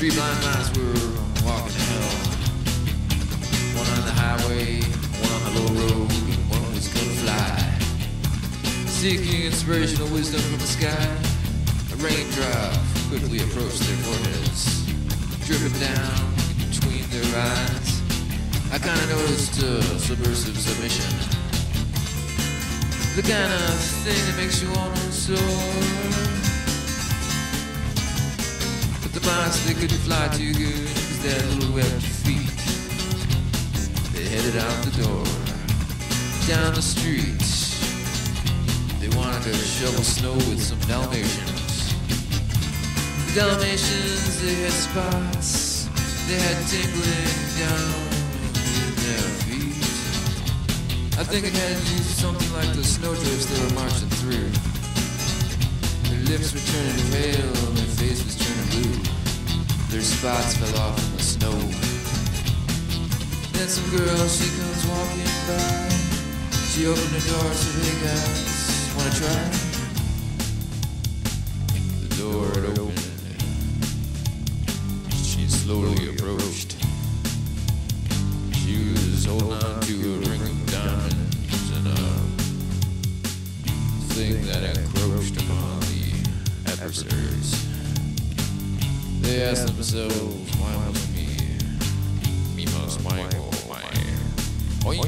Three blind mice were walking to hell. One on the highway, one on the low road, one was gonna fly. Seeking inspirational wisdom from the sky, a raindrop quickly approached their foreheads, dripping down between their eyes. I kinda noticed a subversive submission. The kind of thing that makes you wanna soar. But the they couldn't fly too good because they had little webbed feet. They headed out the door, down the street. They wanted to shovel snow with some Dalmatians. The Dalmatians, they had spots. They had tingling down in their feet. I think it had to do something like the snowdrifts they were marching through. Their lips were turning pale, and their face was. Their spots fell off in the snow. Then some girl, she comes walking by. She opened the door, said, "Hey guys, wanna try?" The door had opened. She slowly approached. She was holding on to a ring of diamonds and a thing that encroached upon the adversaries. Asked themselves, why me? Me must my my. Oi,